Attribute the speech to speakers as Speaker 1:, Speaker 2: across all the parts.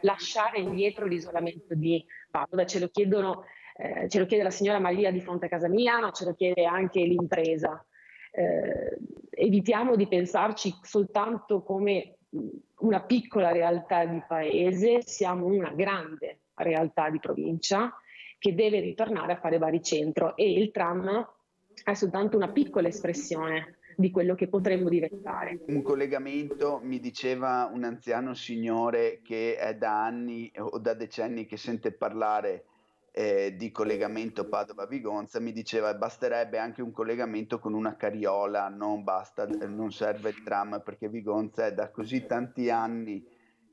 Speaker 1: lasciare indietro l'isolamento di Padova. Ce lo chiedono, eh, ce lo chiede la signora Maria di fronte a casa mia, ma ce lo chiede anche l'impresa. Eh, evitiamo di pensarci soltanto come una piccola realtà di paese, siamo una grande realtà di provincia che deve ritornare a fare baricentro e il tram è soltanto una piccola espressione di quello che potremmo diventare.
Speaker 2: Un collegamento, mi diceva un anziano signore che è da anni o da decenni che sente parlare eh, di collegamento Padova-Vigonza, mi diceva basterebbe anche un collegamento con una carriola, non basta, non serve il tram perché Vigonza è da così tanti anni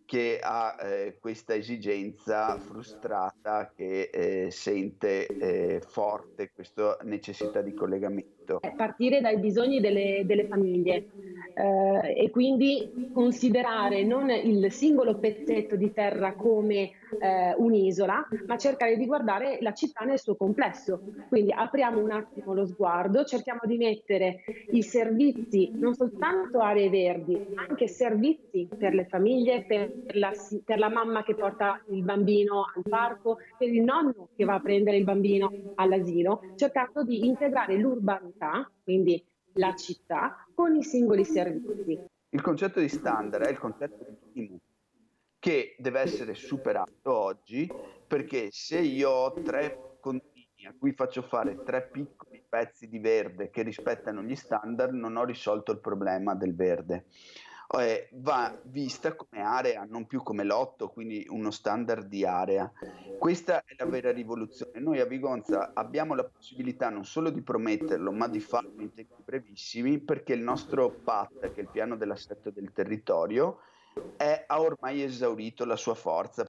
Speaker 2: che ha eh, questa esigenza frustrata che eh, sente eh, forte questa necessità di collegamento.
Speaker 1: Partire dai bisogni delle, delle famiglie eh, e quindi considerare non il singolo pezzetto di terra come eh, un'isola, ma cercare di guardare la città nel suo complesso. Quindi apriamo un attimo lo sguardo, cerchiamo di mettere i servizi, non soltanto aree verdi, ma anche servizi per le famiglie, per la, per la mamma che porta il bambino al parco, per il nonno che va a prendere il bambino all'asilo, cercando di integrare l'urbanità, quindi la città, con i singoli servizi.
Speaker 2: Il concetto di standard è il concetto di minimo che deve essere superato oggi perché se io ho tre condomini a cui faccio fare tre piccoli pezzi di verde che rispettano gli standard non ho risolto il problema del verde eh, va vista come area, non più come lotto, quindi uno standard di area. Questa è la vera rivoluzione. Noi a Vigonza abbiamo la possibilità non solo di prometterlo, ma di farlo in tempi brevissimi, perché il nostro PAT, che è il piano dell'assetto del territorio, è, ha ormai esaurito la sua forza.